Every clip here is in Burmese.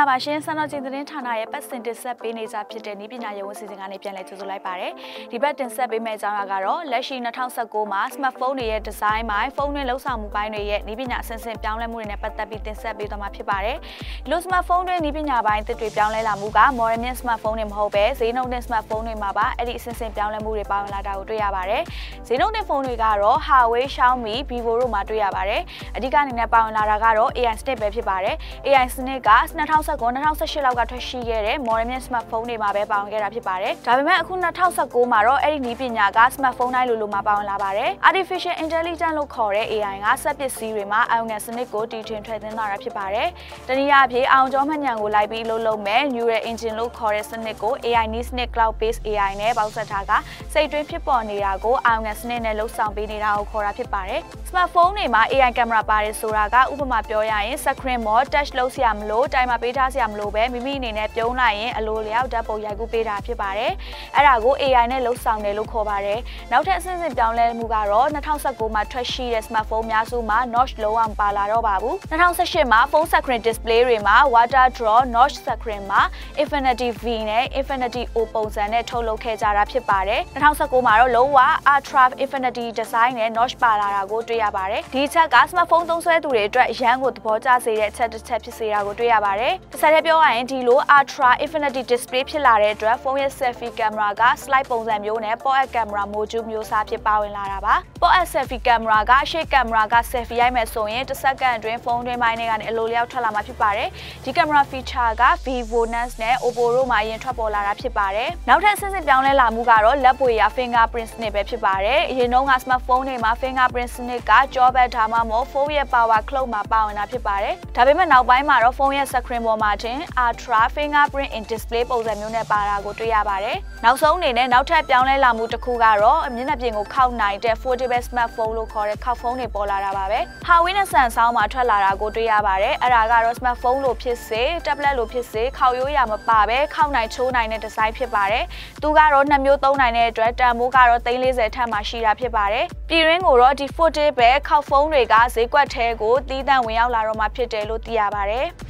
္ဂလာပါရှင်စံတော်ချိန်သတင်းဌာနရဲ့ပတ်စင်တင်ဆက်ပေးနေကြဖြစ်တဲ့ဤပညာရေးဝန်စီစဉ်ကနေပြန်လည်ကြိုဆိုလိုက်ပါတယ်ဒီဘက်တင်ဆက်ပေးမယ့်အကြောင်းအရာကတော့လက်ရှိ2019မှာ smartphone တွေရဲ့ design ပိုင်းဖုန်းတွေလှုပ်ဆောင်မှုပိုင်းတွေရဲ့ဤပညာအဆင့်ဆင့်ပြောင်းလဲမှုတွေနဲ့ပတ်သက်ပြီးတင်ဆက်ပေးသွားမှာဖြစ်ပါတယ်ဒီလို smartphone တွေဤပညာပိုင်းတစ်တွေပြောင်းလဲလာမှုက modern smartphone တွေမဟုတ်ပဲဈေးနှုန်းတဲ့ smartphone တွေမှာပါအဲ့ဒီအဆင့်ဆင့်ပြောင်းလဲမှုတွေပါဝင်လာတာကိုတွေ့ရပါတယ်ဈေးနှုန်းတဲ့ဖုန်းတွေကတော့ Huawei Xiaomi Vivo တို့မှာတွေ့ရပါတယ်အဓိကအနေနဲ့ပါဝင်လာတာကတော့ AI စနစ်ပဲဖြစ်ပါတယ် AI စနစ်က2019 2018လောက်ကထွက်ရှိခဲ့တဲ့ modern smartphone တွေမှာပဲပါဝင်ခဲ့တာဖြစ်ပါတယ်။ဒါပေမဲ့အခု2019မှာတော့အဲ့ဒီနည်းပညာက smartphone တိုင်းလိုလိုမှာပါဝင်လာပါတယ်။ artificial intelligence လို့ခေါ်တဲ့ AI ကစက်ပစ္စည်းတွေမှာအယုံငယ်စနစ်ကိုတည်ထွင်ထွက်သွင်းလာတာဖြစ်ပါတယ်။တနည်းအားဖြင့်အောင်ကျော်မှတ်ဉာဏ်ကိုလိုက်ပြီးလှုပ်လှုပ်မဲ့ neural engine လို့ခေါ်တဲ့စနစ်ကို AI နည်းစနစ် cloud based AI နဲ့ပေါင်းစပ်ထားကစိတ်တွင်းဖြစ်ပေါ်နေတာကိုအယုံငယ်စနစ်နဲ့လှုပ်ဆောင်ပေးနေတာကိုခေါ်တာဖြစ်ပါတယ်။ smartphone တွေမှာ AI ကင်မရာပါတယ်ဆိုတာကဥပမာပြောရရင် screen mode touch လုပ်စရာမလိုတိုင်မှာပေးထားစရာမလိုပဲမိမိအနေနဲ့ပြုံးလိုက်ရင်အလိုလျောက်ဓာတ်ပုံရိုက်ကူးပေးတာဖြစ်ပါတယ်။အဲ့ဒါကို AI နဲ့လှုပ်ဆောင်တယ်လို့ခေါ်ပါတယ်။နောက်ထပ်အဆင့်ဆင့်ပြောင်းလဲမှုကတော့2019မှာထွက်ရှိတဲ့ smartphone များစုမှာ notch လုံးဝမပါလာတော့ပါဘူး။2018မှာဖုန်း screen display တွေမှာ water draw notch screen မှာ Infinity V နဲ့ Infinity O ပုံစံနဲ့ထုတ်လုပ်ခဲ့ကြတာဖြစ်ပါတယ်။2019မှာတော့လုံးဝ Ultra Infinity design နဲ့ notch ပါလာတာကိုတွေ့ရပါတယ်။ဒီချက်က smartphone သုံးစွဲသူတွေအတွက်အရန်ကိုသဘောကျစေတဲ့အချက်တစ်ချက်ဖြစ်စေတာကိုတွေ့ရပါတယ်။တစ်ဆက်တည်းပြောရရင်ဒီလို Ultra Infinity Display ဖြစ်လာတဲ့အတွက်ဖုန်းရဲ့ selfie camera က slide ပုံစံမျိုးနဲ့ pop-up camera module မျိုးစားဖြစ်ပါဝင်လာတာပါ။ pop-up selfie camera ကရှေ့ camera က selfie ရိုက်မယ်ဆိုရင်တစ်စက္ကန့်အတွင်းဖုန်းတွင်းပိုင်းတွေကနေအလိုလျောက်ထွက်လာမှာဖြစ်ပါတယ်။ဒီ camera feature က Vivo Nance နဲ့ Oppo တို့မှာအရင်ထွက်ပေါ်လာတာဖြစ်ပါတယ်။နောက်ထပ်ဆင့်ဆင့်ပြောင်းလဲလာမှုကတော့လက်ပွေရာ fingerprint စနစ်ပဲဖြစ်ပါတယ်။အရင်တုန်းက smartphone တွေမှာ fingerprint စနစ်ကကြောဘက်ဒါမှမဟုတ်ဖုန်းရဲ့ power clock မှာပါဝင်တာဖြစ်ပါတယ်။ဒါပေမဲ့နောက်ပိုင်းမှာတော့ဖုန်းရဲ့ screen ပေါ်မှာတင် Ultra Fingerprint in Display ပုံစံမျိုးနဲ့ပါတာကိုတွေ့ရပါတယ်။နောက်ဆုံးအနေနဲ့နောက်ထပ်ပြောင်းလဲလာမှုတစ်ခုကတော့မျက်နှာပြင်ကိုခောက်နိုင်တဲ့ foldable smartphone လို့ခေါ်တဲ့ခောက်ဖုန်းတွေပေါ်လာတာပါပဲ။ Huawei နဲ့ Samsung မှာထွက်လာတာကိုတွေ့ရပါတယ်။အဲ့ဒါကတော့ smartphone လို့ဖြစ်စေ tablet လို့ဖြစ်စေခောက်ရိုးရမပါပဲခောက်နိုင်ချိုးနိုင်တဲ့ဒီဇိုင်းဖြစ်ပါတယ်။သူကတော့နှစ်မျိုးသုံးနိုင်တဲ့အတွက်တန်ဖိုးကတော့340ထက်မှရှိတာဖြစ်ပါတယ်။ပြည်ရင်းကိုတော့ဒီ foldable ခောက်ဖုန်းတွေကဈေးကွက်ထဲကိုတီးတန့်ဝင်ရောက်လာတော့မှဖြစ်တယ်လို့သိရပါတယ်။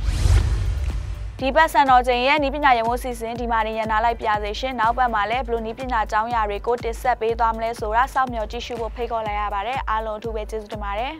ဒီဘက်ဆန်တော်ချိန်ရဲ့ဤပညာရမိုးစီစဉ်ဒီမှာနေရနာလိုက်ပြစေရှင်နောက်ဘက်မှာလည်းဘလို့ဤပညာကျောင်းရာတွေကိုတင်ဆက်ပေးသွားမလဲဆိုတာစောင့်မျှော်ကြည့်ရှုဖို့ဖိတ်ခေါ်လိုက်ရပါတယ်အားလုံးအထူးပဲကျေးဇူးတင်ပါတယ်